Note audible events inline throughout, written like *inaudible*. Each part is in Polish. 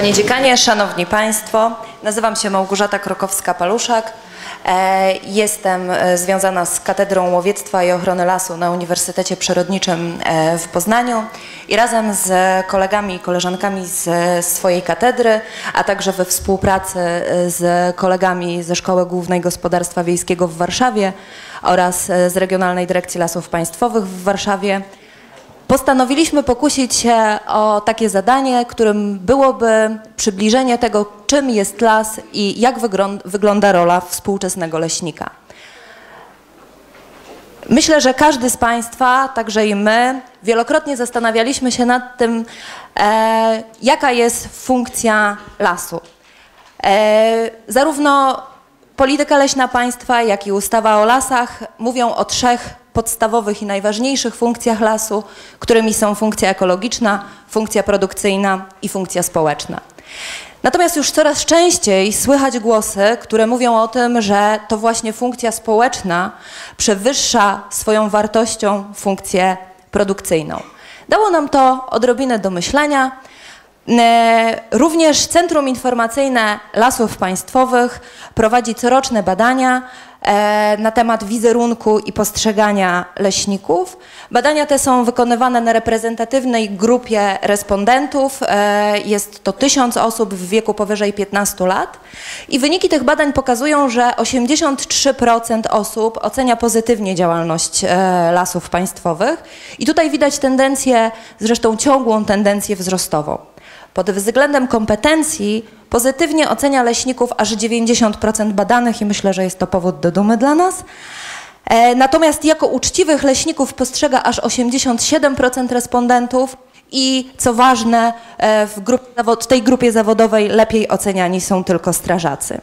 Panie Dziekanie, Szanowni Państwo, nazywam się Małgorzata Krokowska-Paluszak. E, Jestem e, związana z Katedrą Łowiectwa i Ochrony Lasu na Uniwersytecie Przyrodniczym e, w Poznaniu i razem z kolegami i koleżankami z swojej katedry, a także we współpracy z kolegami ze Szkoły Głównej Gospodarstwa Wiejskiego w Warszawie oraz z Regionalnej Dyrekcji Lasów Państwowych w Warszawie postanowiliśmy pokusić się o takie zadanie, którym byłoby przybliżenie tego, czym jest las i jak wygląda rola współczesnego leśnika. Myślę, że każdy z Państwa, także i my, wielokrotnie zastanawialiśmy się nad tym, e, jaka jest funkcja lasu. E, zarówno polityka leśna państwa, jak i ustawa o lasach mówią o trzech podstawowych i najważniejszych funkcjach lasu, którymi są funkcja ekologiczna, funkcja produkcyjna i funkcja społeczna. Natomiast już coraz częściej słychać głosy, które mówią o tym, że to właśnie funkcja społeczna przewyższa swoją wartością funkcję produkcyjną. Dało nam to odrobinę do myślenia. Również Centrum Informacyjne Lasów Państwowych prowadzi coroczne badania na temat wizerunku i postrzegania leśników. Badania te są wykonywane na reprezentatywnej grupie respondentów. E, jest to tysiąc osób w wieku powyżej 15 lat. I wyniki tych badań pokazują, że 83% osób ocenia pozytywnie działalność e, lasów państwowych. I tutaj widać tendencję, zresztą ciągłą tendencję wzrostową. Pod względem kompetencji pozytywnie ocenia leśników aż 90% badanych i myślę, że jest to powód do dumy dla nas. E, natomiast jako uczciwych leśników postrzega aż 87% respondentów i co ważne, e, w, w tej grupie zawodowej lepiej oceniani są tylko strażacy.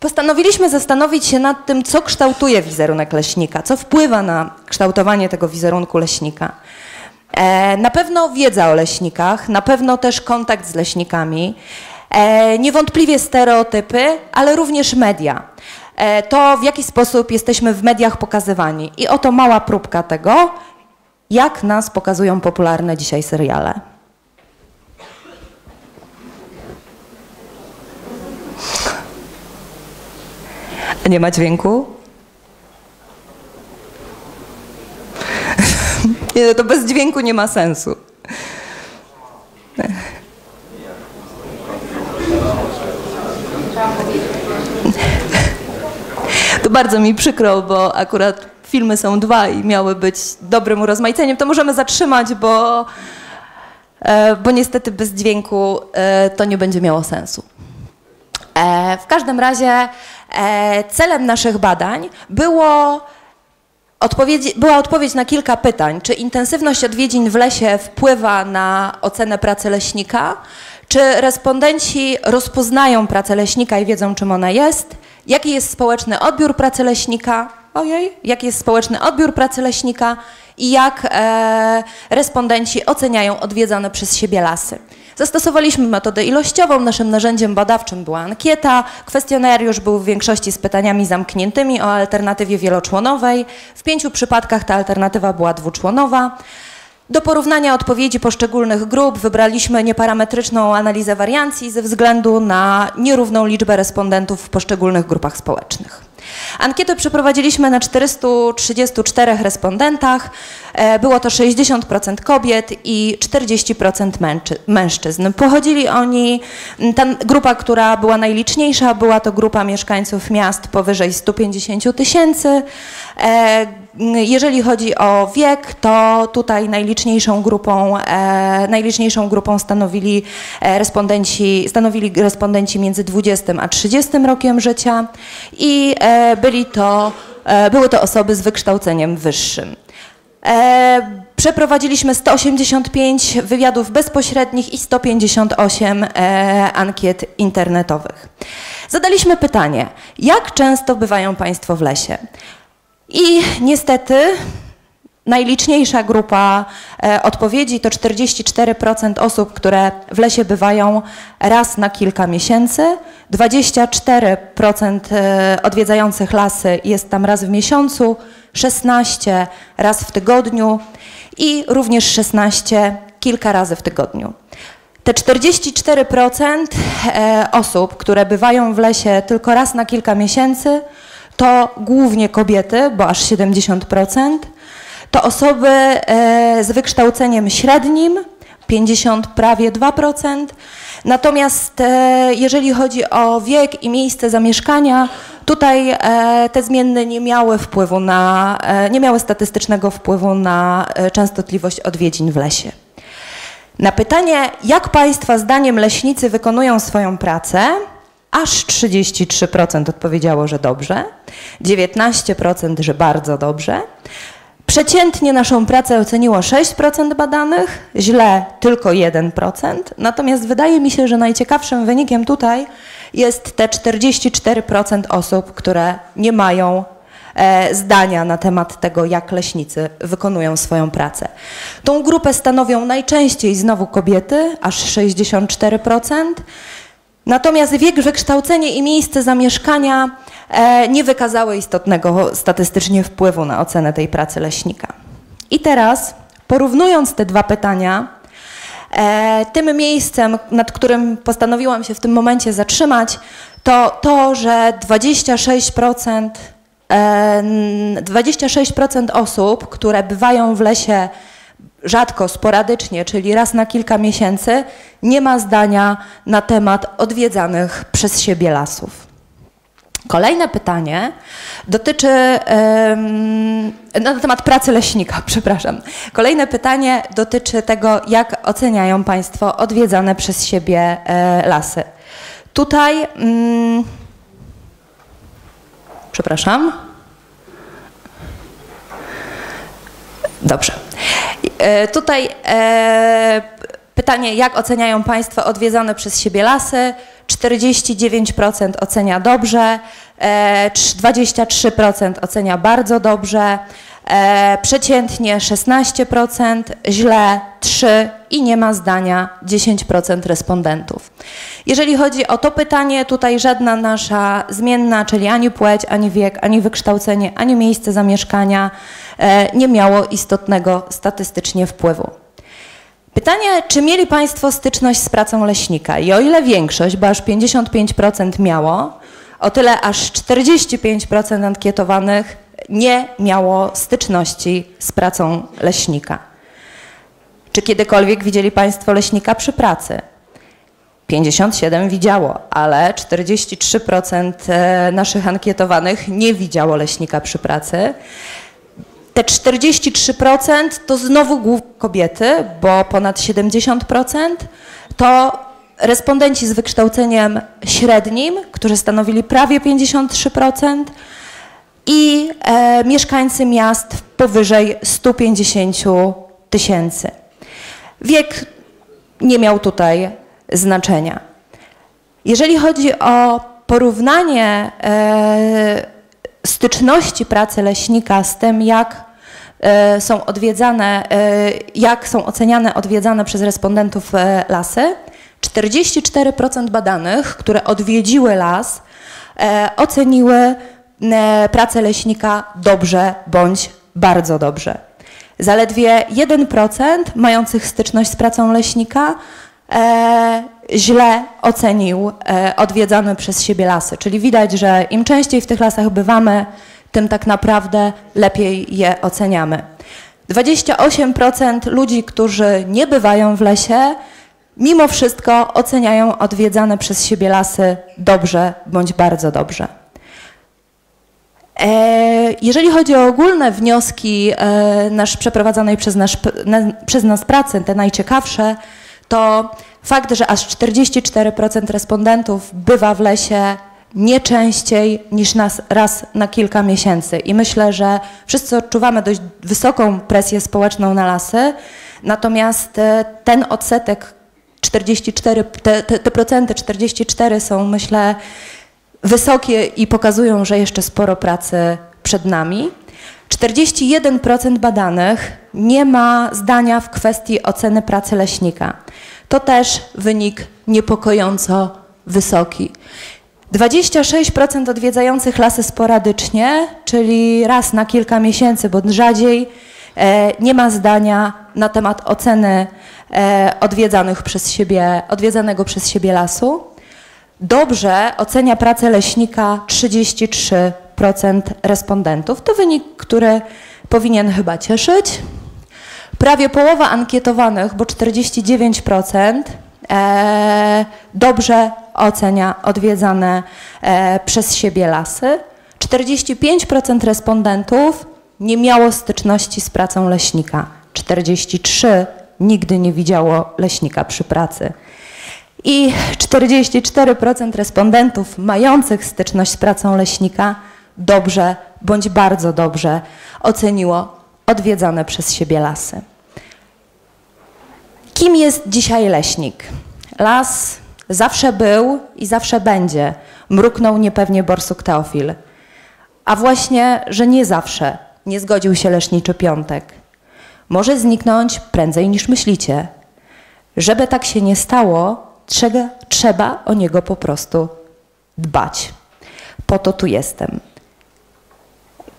Postanowiliśmy zastanowić się nad tym, co kształtuje wizerunek leśnika, co wpływa na kształtowanie tego wizerunku leśnika. E, na pewno wiedza o leśnikach, na pewno też kontakt z leśnikami, e, niewątpliwie stereotypy, ale również media. E, to, w jaki sposób jesteśmy w mediach pokazywani. I oto mała próbka tego, jak nas pokazują popularne dzisiaj seriale. Nie ma dźwięku? Nie, no to bez dźwięku nie ma sensu. To bardzo mi przykro, bo akurat filmy są dwa i miały być dobrym urozmaiceniem. To możemy zatrzymać, bo, e, bo niestety bez dźwięku e, to nie będzie miało sensu. E, w każdym razie celem naszych badań było była odpowiedź na kilka pytań. Czy intensywność odwiedzin w lesie wpływa na ocenę pracy leśnika? Czy respondenci rozpoznają pracę leśnika i wiedzą, czym ona jest? Jaki jest społeczny odbiór pracy leśnika? Ojej, jaki jest społeczny odbiór pracy leśnika i jak e, respondenci oceniają odwiedzane przez siebie lasy? Zastosowaliśmy metodę ilościową. Naszym narzędziem badawczym była ankieta. Kwestionariusz był w większości z pytaniami zamkniętymi o alternatywie wieloczłonowej. W pięciu przypadkach ta alternatywa była dwuczłonowa. Do porównania odpowiedzi poszczególnych grup wybraliśmy nieparametryczną analizę wariancji ze względu na nierówną liczbę respondentów w poszczególnych grupach społecznych. Ankietę przeprowadziliśmy na 434 respondentach. E, było to 60% kobiet i 40% mężczyzn. Pochodzili oni, ta grupa, która była najliczniejsza, była to grupa mieszkańców miast powyżej 150 tysięcy. E, jeżeli chodzi o wiek, to tutaj najliczniejszą grupą, e, najliczniejszą grupą stanowili respondenci, stanowili respondenci między 20 a 30 rokiem życia i byli to, były to osoby z wykształceniem wyższym. E, przeprowadziliśmy 185 wywiadów bezpośrednich i 158 e, ankiet internetowych. Zadaliśmy pytanie, jak często bywają Państwo w lesie? I niestety najliczniejsza grupa e, odpowiedzi to 44% osób, które w lesie bywają raz na kilka miesięcy, 24% odwiedzających lasy jest tam raz w miesiącu, 16 raz w tygodniu i również 16 kilka razy w tygodniu. Te 44% e, osób, które bywają w lesie tylko raz na kilka miesięcy, to głównie kobiety, bo aż 70%. To osoby e, z wykształceniem średnim, 50 prawie 2%. Natomiast e, jeżeli chodzi o wiek i miejsce zamieszkania, tutaj e, te zmienne nie miały wpływu na, nie miały statystycznego wpływu na częstotliwość odwiedzin w lesie. Na pytanie, jak Państwa zdaniem leśnicy wykonują swoją pracę, aż 33% odpowiedziało, że dobrze, 19%, że bardzo dobrze. Przeciętnie naszą pracę oceniło 6% badanych, źle tylko 1%. Natomiast wydaje mi się, że najciekawszym wynikiem tutaj jest te 44% osób, które nie mają e, zdania na temat tego, jak leśnicy wykonują swoją pracę. Tą grupę stanowią najczęściej znowu kobiety, aż 64%. Natomiast wiek, wykształcenie i miejsce zamieszkania e, nie wykazały istotnego statystycznie wpływu na ocenę tej pracy leśnika. I teraz, porównując te dwa pytania, e, tym miejscem, nad którym postanowiłam się w tym momencie zatrzymać, to to, że 26%, 26% e, osób, które bywają w lesie rzadko, sporadycznie, czyli raz na kilka miesięcy, nie ma zdania na temat odwiedzanych przez siebie lasów. Kolejne pytanie dotyczy na temat pracy leśnika, *laughs* przepraszam. Kolejne pytanie dotyczy tego, jak oceniają Państwo odwiedzane przez siebie e, lasy. Tutaj, mm, przepraszam. Dobrze. E, tutaj e, pytanie, jak oceniają Państwo odwiedzone przez siebie lasy? 49% ocenia dobrze, 23% e, ocenia bardzo dobrze, przeciętnie 16%, źle 3% i nie ma zdania 10% respondentów. Jeżeli chodzi o to pytanie, tutaj żadna nasza zmienna, czyli ani płeć, ani wiek, ani wykształcenie, ani miejsce zamieszkania E, nie miało istotnego statystycznie wpływu. Pytanie, czy mieli Państwo styczność z pracą leśnika? I o ile większość, bo aż 55% miało, o tyle aż 45% ankietowanych nie miało styczności z pracą leśnika. Czy kiedykolwiek widzieli Państwo leśnika przy pracy? 57 widziało, ale 43% e, naszych ankietowanych nie widziało leśnika przy pracy. Te 43% to znowu głównie kobiety, bo ponad 70% to respondenci z wykształceniem średnim, którzy stanowili prawie 53% i e, mieszkańcy miast powyżej 150 tysięcy. Wiek nie miał tutaj znaczenia. Jeżeli chodzi o porównanie e, styczności pracy leśnika z tym, jak e, są odwiedzane, e, jak są oceniane odwiedzane przez respondentów e, lasy. 44% badanych, które odwiedziły las, oceniły pracę leśnika dobrze bądź bardzo dobrze. Zaledwie 1% mających styczność z pracą leśnika źle ocenił e, odwiedzane przez siebie lasy. Czyli widać, że im częściej w tych lasach bywamy, tym tak naprawdę lepiej je oceniamy. 28% ludzi, którzy nie bywają w lesie, mimo wszystko oceniają odwiedzane przez siebie lasy dobrze bądź bardzo dobrze. E, jeżeli chodzi o ogólne wnioski e, nasz przeprowadzonej przez, nasz, przez nas pracy, te najciekawsze, to fakt, że aż 44% respondentów bywa w lesie nie częściej niż nas raz na kilka miesięcy. I myślę, że wszyscy odczuwamy dość wysoką presję społeczną na lasy, natomiast e, ten odsetek 44, te, te, te procenty 44 są myślę wysokie i pokazują, że jeszcze sporo pracy przed nami. 41% badanych nie ma zdania w kwestii oceny pracy leśnika. To też wynik niepokojąco wysoki. 26% odwiedzających lasy sporadycznie, czyli raz na kilka miesięcy bądź rzadziej, e, nie ma zdania na temat oceny e, odwiedzanych przez siebie, odwiedzanego przez siebie lasu. Dobrze ocenia pracę leśnika 33% respondentów. To wynik, który powinien chyba cieszyć. Prawie połowa ankietowanych, bo 49%, e, dobrze ocenia odwiedzane e, przez siebie lasy. 45% respondentów nie miało styczności z pracą leśnika. 43 nigdy nie widziało leśnika przy pracy. I 44% respondentów mających styczność z pracą leśnika dobrze bądź bardzo dobrze oceniło odwiedzane przez siebie lasy. Kim jest dzisiaj leśnik? Las zawsze był i zawsze będzie. Mruknął niepewnie borsuk Teofil. A właśnie, że nie zawsze nie zgodził się Leszniczy Piątek. Może zniknąć prędzej niż myślicie. Żeby tak się nie stało, trzeba, trzeba o niego po prostu dbać. Po to tu jestem.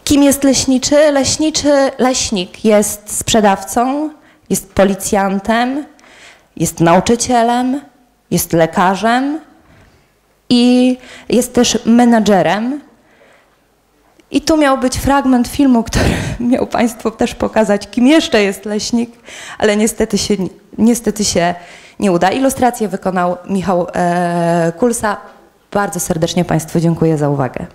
Kim jest leśniczy? Leśniczy, leśnik jest sprzedawcą, jest policjantem, jest nauczycielem, jest lekarzem i jest też menadżerem. I tu miał być fragment filmu, który *laughs* miał Państwu też pokazać, kim jeszcze jest leśnik, ale niestety się, niestety się nie uda. Ilustrację wykonał Michał e, Kulsa. Bardzo serdecznie Państwu dziękuję za uwagę.